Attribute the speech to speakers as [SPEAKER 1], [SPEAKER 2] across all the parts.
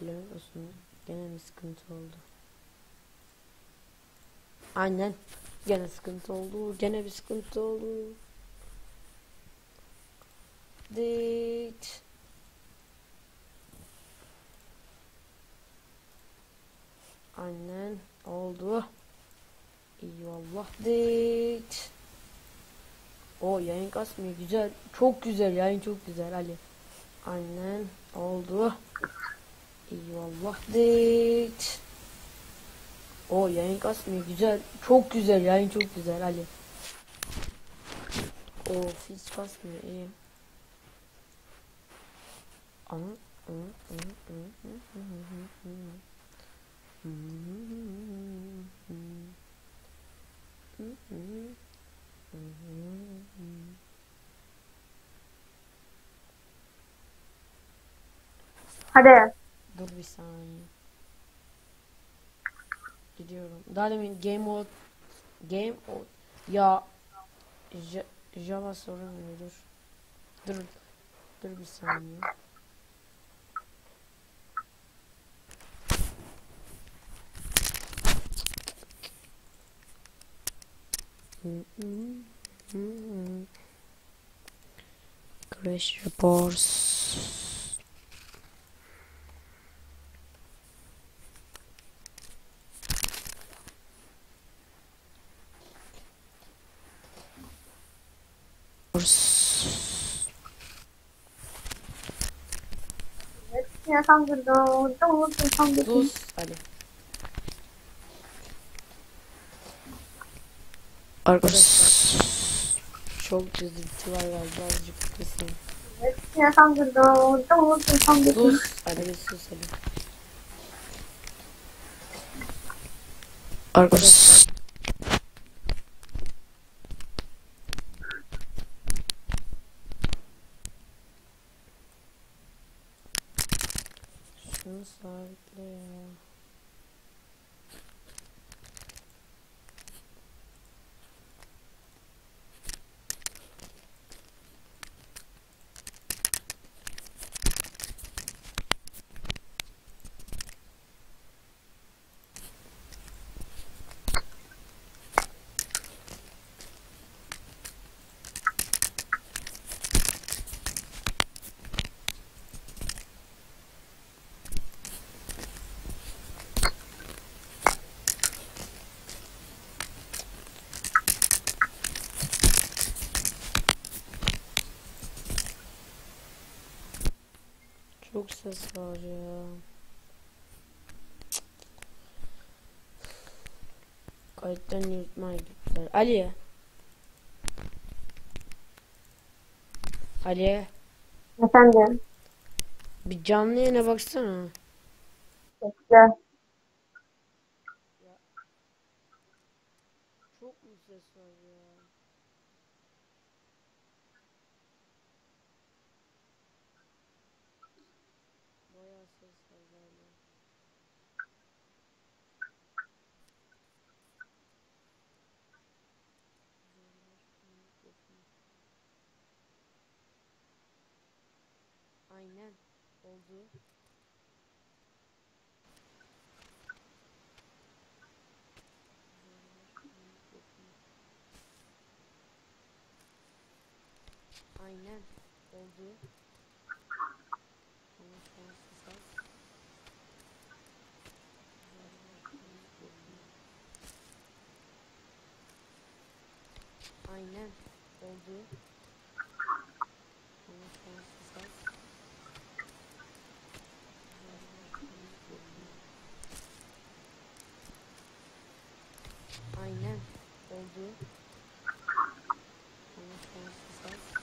[SPEAKER 1] Biliyor musun? Gene bir sıkıntı oldu. Aynen. Gene sıkıntı oldu. Gene bir sıkıntı oldu. Dit. Aynen oldu. Eyvallah dit. O yayın kasmıyor güzel. Çok güzel yayın çok güzel Ali. Aynen oldu. Eyvallah dit. O yayın kasmıyor güzel. Çok güzel yayın çok güzel Ali. Of hiç kasmıyor iyi. Ama.
[SPEAKER 2] Hadi.
[SPEAKER 1] Dur bir saniye. Gidiyorum. Daha demin game mode game mode ya Java sorulmuyor dur. Dur. Dur bir saniye. Crash reports.
[SPEAKER 2] Ya sandırdı. Davul sandırdı.
[SPEAKER 1] Sus hadi. Arkadaşlar çok cızırtı var galiba azıcık kısın.
[SPEAKER 2] Ya sandırdı. Davul sandırdı.
[SPEAKER 1] Sus bir sus hadi. Arkadaşlar Çok ses var ya. Kayıttan yürütmeye gittiler. Ali. Ali.
[SPEAKER 2] Efendim.
[SPEAKER 1] Bir canlı yayına baksana.
[SPEAKER 2] Bekle.
[SPEAKER 1] Çok mu ses var ya? Bayağı ses var galiba. Aynen oldu. Aynen oldu. Aynen oldu. Ama şanssız az. Aynen oldu. Ama şanssız az.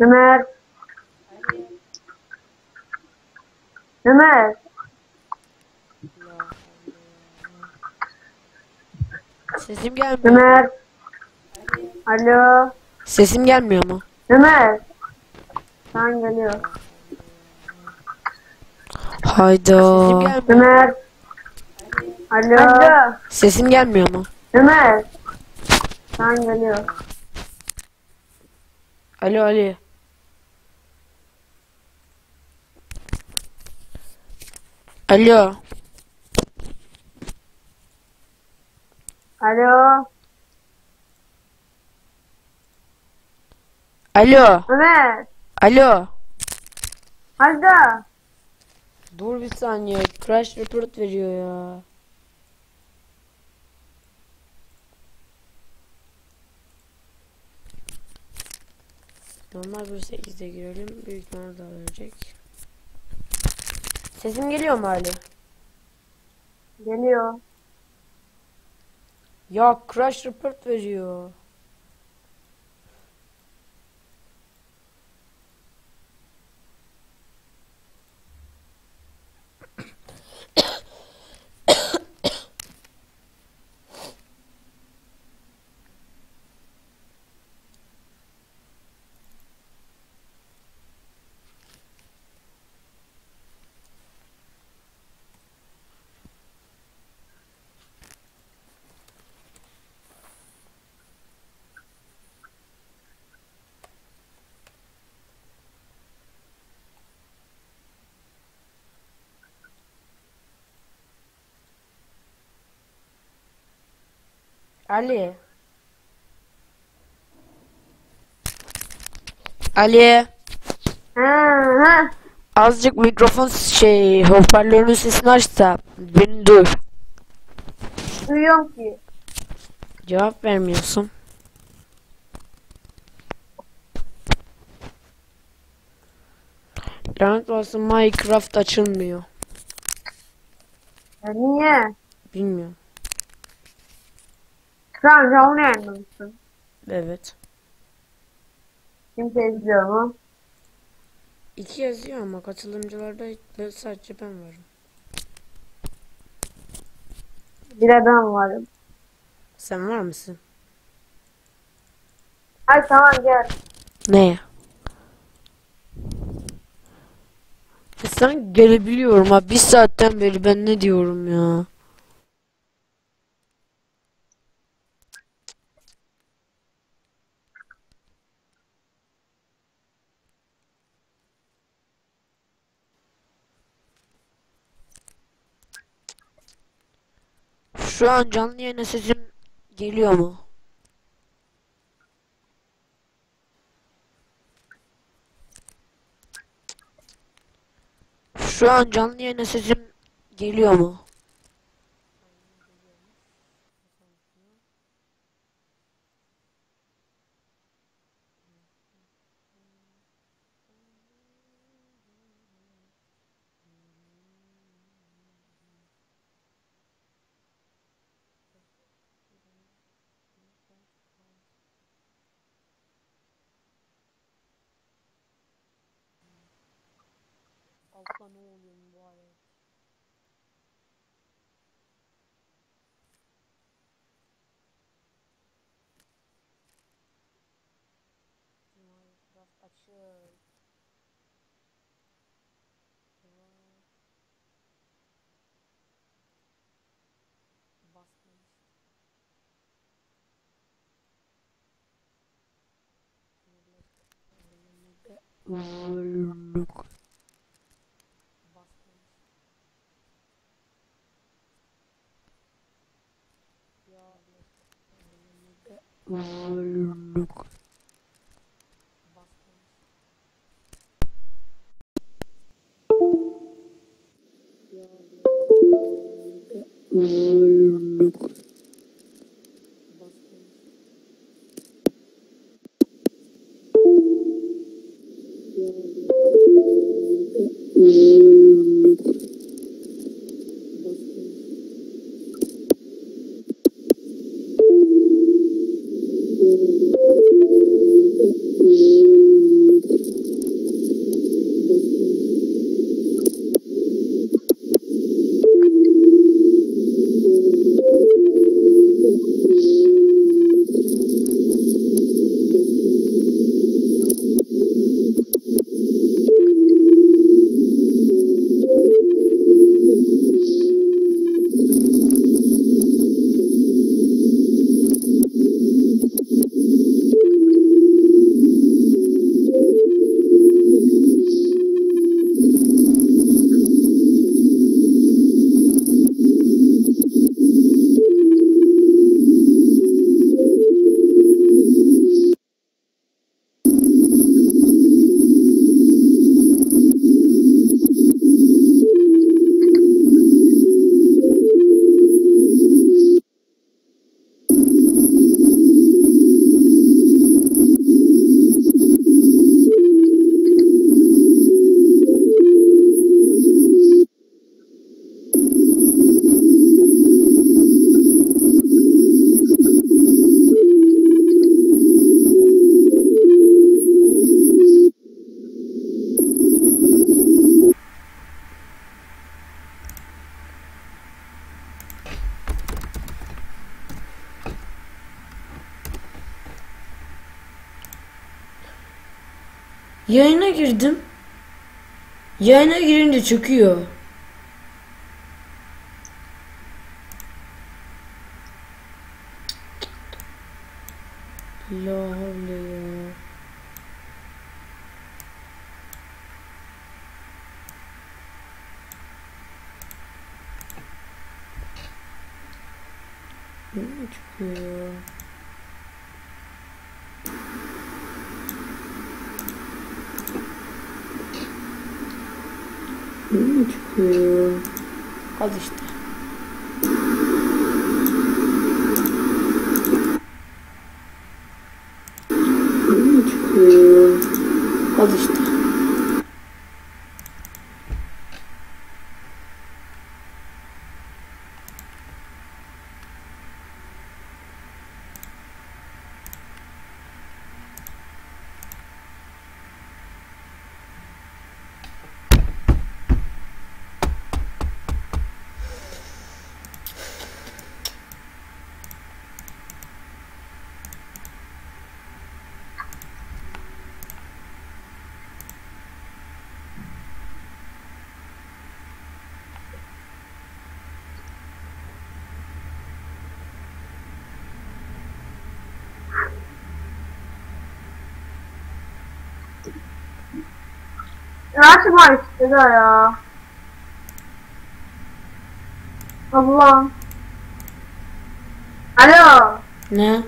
[SPEAKER 2] Ömer. Ömer.
[SPEAKER 1] Sesim gelmiyor.
[SPEAKER 2] Ömer. Alo.
[SPEAKER 1] Sesim gelmiyor mu?
[SPEAKER 2] Ömer. An geliyor.
[SPEAKER 1] Hayda. Sesim gelmiyor.
[SPEAKER 2] Ömer. Alo. Alo.
[SPEAKER 1] Sesim gelmiyor mu?
[SPEAKER 2] Ömer. An geliyor.
[SPEAKER 1] Alo Ali. Alo.
[SPEAKER 2] Alo.
[SPEAKER 1] Alo.
[SPEAKER 2] Ömer.
[SPEAKER 1] Alo.
[SPEAKER 2] Hadi.
[SPEAKER 1] Dur bir saniye. Crash report veriyor ya. Normal bir 8'de girelim. Büyük ihtimalle daha verecek. Sesim geliyor mu Ali?
[SPEAKER 2] Geliyor.
[SPEAKER 1] Ya crash report veriyor. Ali. Ali.
[SPEAKER 2] Ha, ha.
[SPEAKER 1] Azıcık mikrofon şey hoparlörün sesini aç da beni dur.
[SPEAKER 2] Duyuyorum ki.
[SPEAKER 1] Cevap vermiyorsun. Lanet olsun Minecraft açılmıyor.
[SPEAKER 2] Ya niye?
[SPEAKER 1] Bilmiyorum.
[SPEAKER 2] An canlı yayında mısın?
[SPEAKER 1] Evet.
[SPEAKER 2] Kimse izliyor mu?
[SPEAKER 1] İki yazıyor ama katılımcılarda sadece ben varım.
[SPEAKER 2] Bir de ben varım.
[SPEAKER 1] Sen var mısın?
[SPEAKER 2] Ay tamam gel.
[SPEAKER 1] Neye? E Sen gelebiliyorum ha. Bir saatten beri ben ne diyorum ya. Şu an canlı yayına sesim geliyor mu? Şu an canlı yayına sesim geliyor mu? Canadian water. Minecraft Achieve. Bastards. Look. look. Yayına girdim. Yayına girince çöküyor. La havle ya. Çıkıyor? Ne çıkıyor? Al işte. Ne çıkıyor? Al işte.
[SPEAKER 2] Açma işte de ya. Ablam. Alo.
[SPEAKER 1] Ne?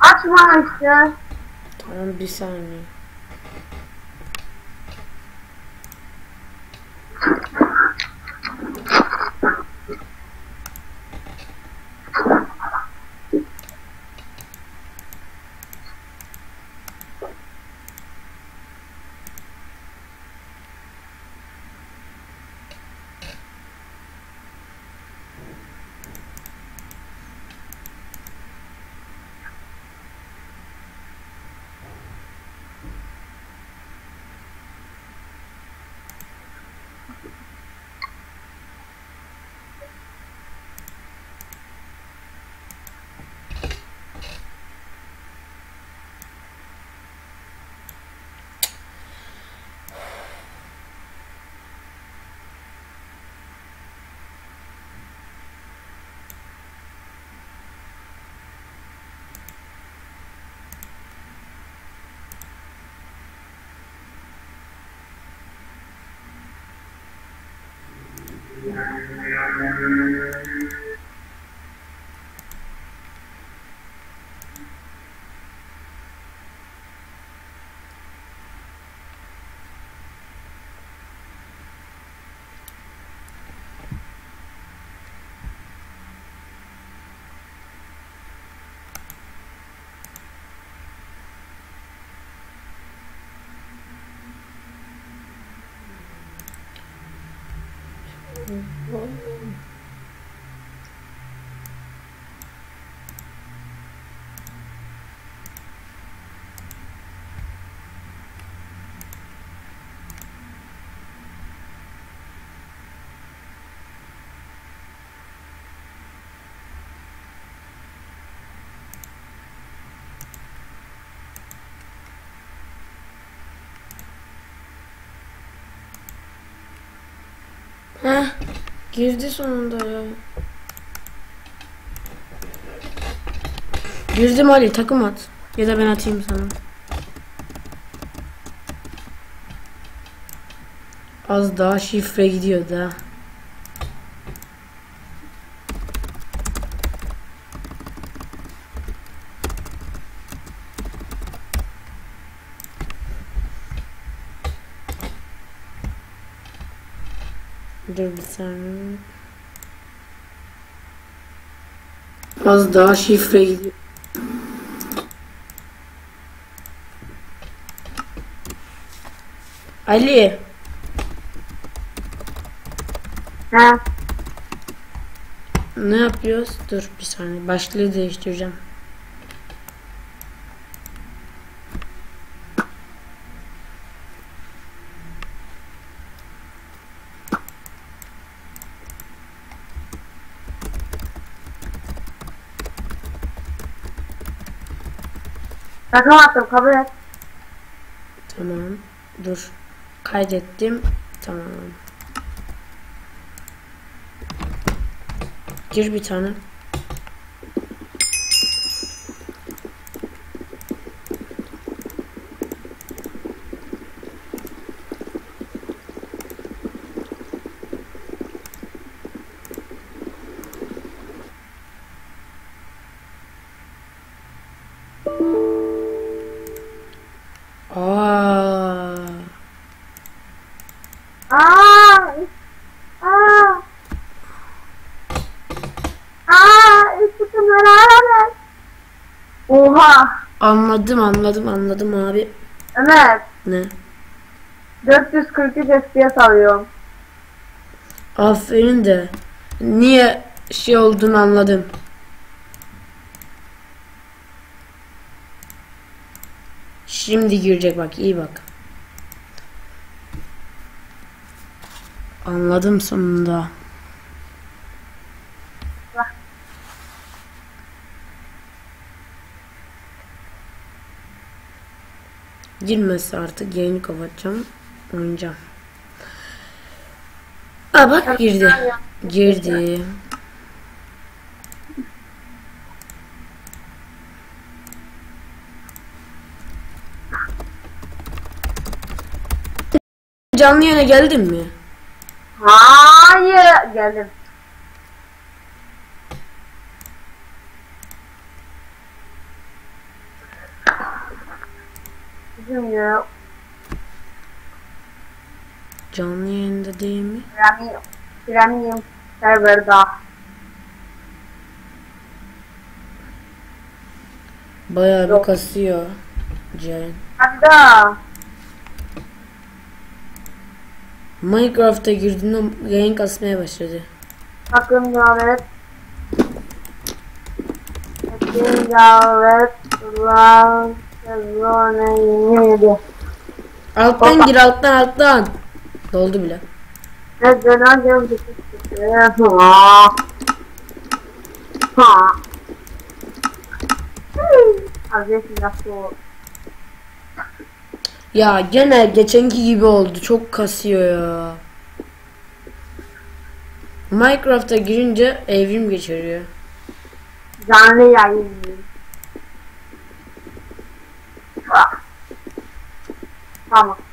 [SPEAKER 2] Açma işte.
[SPEAKER 1] Tamam bir saniye. Thank you. 嗯 girdi sonunda ya. Girdim Ali takım at. Ya da ben atayım sana. Az daha şifre gidiyor da. Dur bir saniye. Az daha şifre gidiyor. Ali.
[SPEAKER 2] He.
[SPEAKER 1] Ne yapıyoruz? Dur bir saniye. Başlığı değiştireceğim.
[SPEAKER 2] Takım attım kabul et.
[SPEAKER 1] Tamam. Dur. Kaydettim. Tamam. Gir bir tane.
[SPEAKER 2] Oha!
[SPEAKER 1] Anladım anladım anladım abi.
[SPEAKER 2] Ömer,
[SPEAKER 1] Ne?
[SPEAKER 2] 443 FPS alıyorum.
[SPEAKER 1] Aferin de. Niye şey olduğunu anladım. Şimdi girecek bak iyi bak. Anladım sonunda. Girmesi artık yayını kapatacağım. Oynayacağım. Aa bak girdi. Girdi. Canlı yayına geldin mi?
[SPEAKER 2] Hayır! Geldim. Bizim ya.
[SPEAKER 1] Canlı yayında değil mi?
[SPEAKER 2] Premium. Premium serverda.
[SPEAKER 1] Bayağı bir
[SPEAKER 2] Yok.
[SPEAKER 1] kasıyor. Ceren.
[SPEAKER 2] Hadi da.
[SPEAKER 1] Minecraft'a girdiğinde yayın kasmaya başladı.
[SPEAKER 2] Sakın davet. Sakın davet. Ulan.
[SPEAKER 1] Alttan gir alttan alttan. Doldu bile. Ya gene geçenki gibi oldu. Çok kasıyor ya. Minecraft'a girince evrim geçiriyor.
[SPEAKER 2] canlı yayın. Ha. Tamam.